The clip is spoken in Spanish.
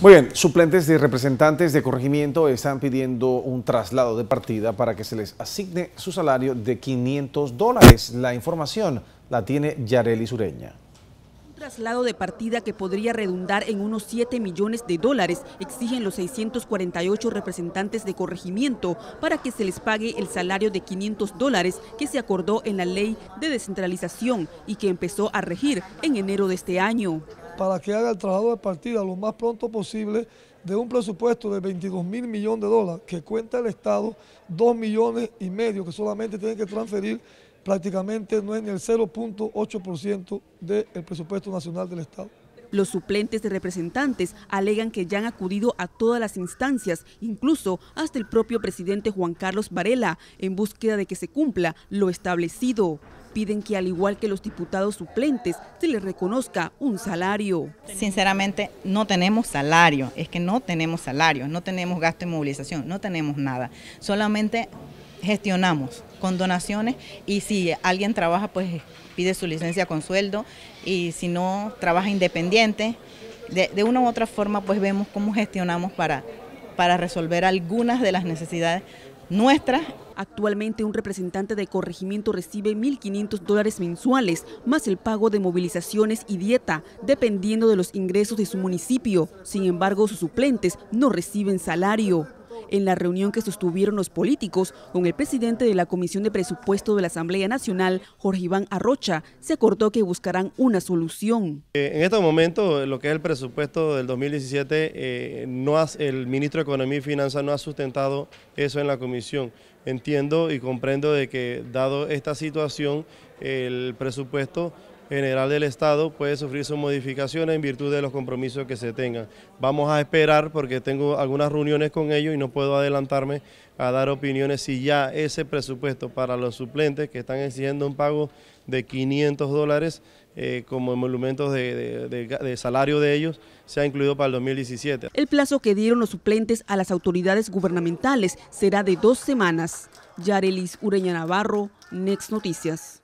Muy bien, suplentes de representantes de corregimiento están pidiendo un traslado de partida para que se les asigne su salario de 500 dólares. La información la tiene Yareli Sureña. Un traslado de partida que podría redundar en unos 7 millones de dólares exigen los 648 representantes de corregimiento para que se les pague el salario de 500 dólares que se acordó en la ley de descentralización y que empezó a regir en enero de este año para que haga el traslado de partida lo más pronto posible de un presupuesto de 22 mil millones de dólares que cuenta el Estado 2 millones y medio que solamente tiene que transferir prácticamente no es ni el 0.8% del presupuesto nacional del Estado. Los suplentes de representantes alegan que ya han acudido a todas las instancias, incluso hasta el propio presidente Juan Carlos Varela, en búsqueda de que se cumpla lo establecido piden que al igual que los diputados suplentes se les reconozca un salario. Sinceramente no tenemos salario, es que no tenemos salario, no tenemos gasto de movilización, no tenemos nada, solamente gestionamos con donaciones y si alguien trabaja pues pide su licencia con sueldo y si no trabaja independiente, de, de una u otra forma pues vemos cómo gestionamos para, para resolver algunas de las necesidades nuestras Actualmente un representante de corregimiento recibe 1.500 dólares mensuales, más el pago de movilizaciones y dieta, dependiendo de los ingresos de su municipio. Sin embargo, sus suplentes no reciben salario en la reunión que sostuvieron los políticos con el presidente de la Comisión de Presupuesto de la Asamblea Nacional, Jorge Iván Arrocha, se acordó que buscarán una solución. Eh, en este momento, lo que es el presupuesto del 2017, eh, no el ministro de Economía y Finanzas no ha sustentado eso en la comisión. Entiendo y comprendo de que, dado esta situación, el presupuesto general del Estado puede sufrir sus modificaciones en virtud de los compromisos que se tengan. Vamos a esperar porque tengo algunas reuniones con ellos y no puedo adelantarme a dar opiniones si ya ese presupuesto para los suplentes que están exigiendo un pago de 500 dólares eh, como emolumentos de, de, salario de ellos se ha incluido para el 2017. El plazo que dieron los suplentes a las autoridades gubernamentales será de dos semanas. Yarelis Ureña Navarro, Next Noticias.